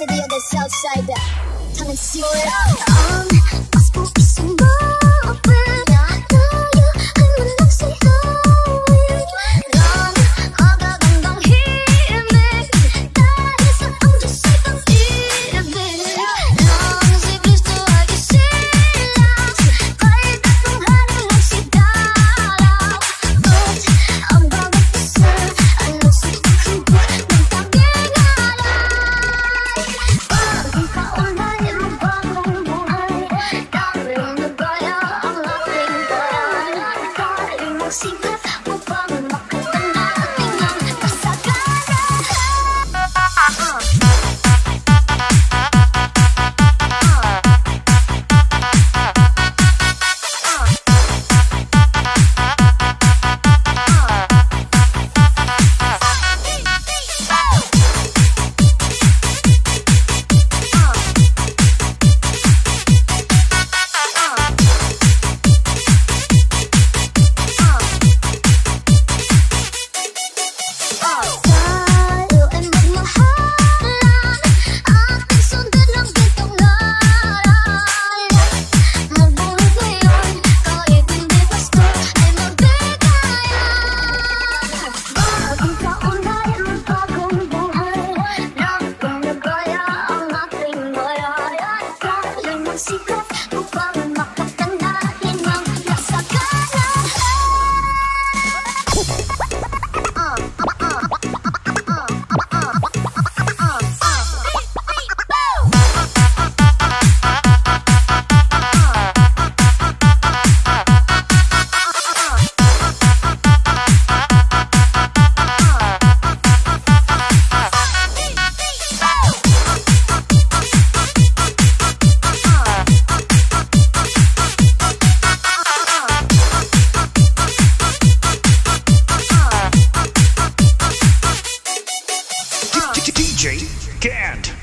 to the other south side. Come and see what I'm. Can't.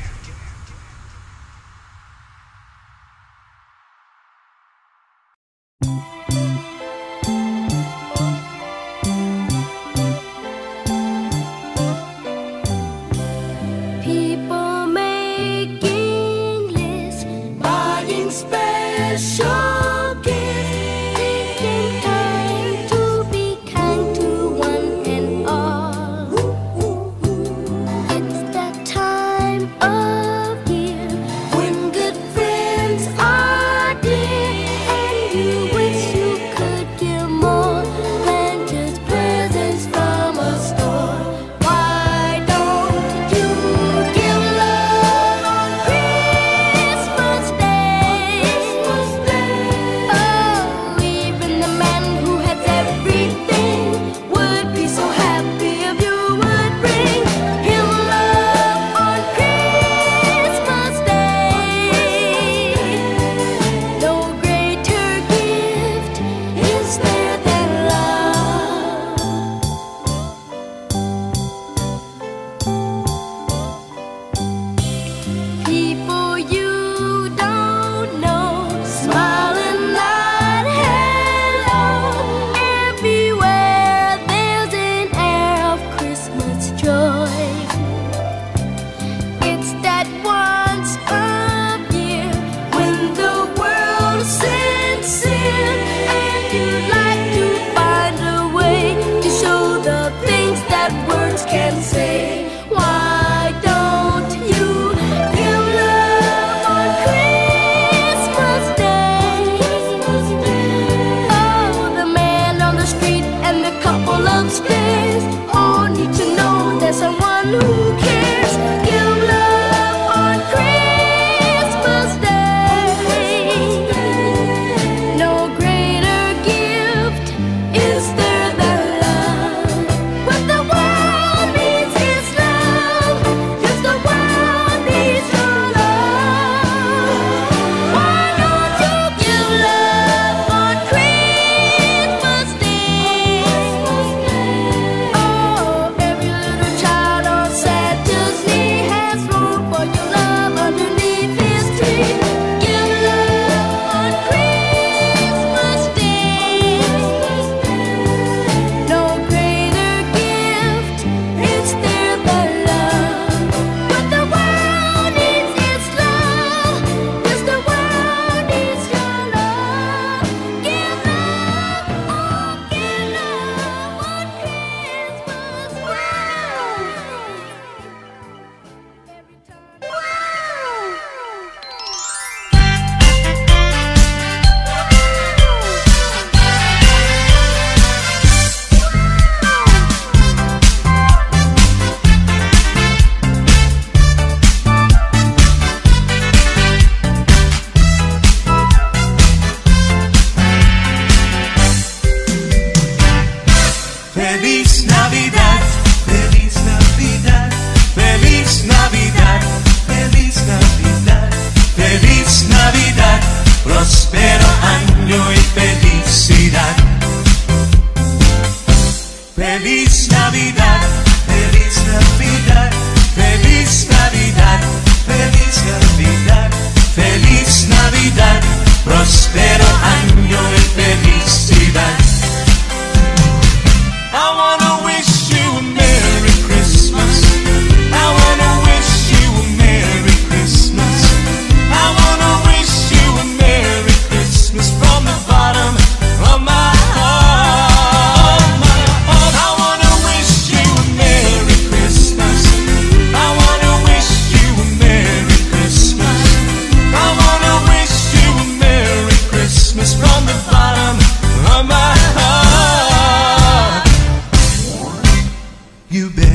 vencer.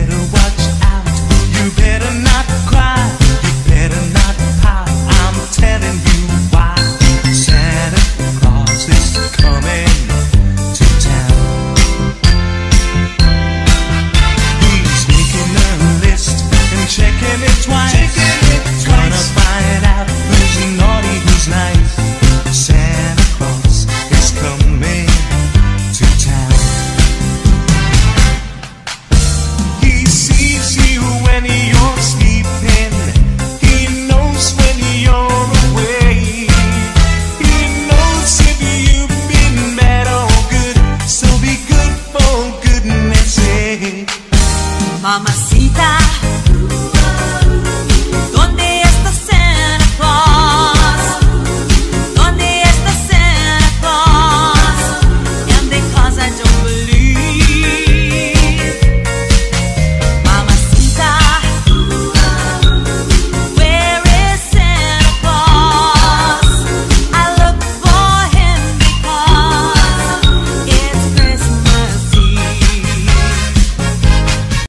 better watch mas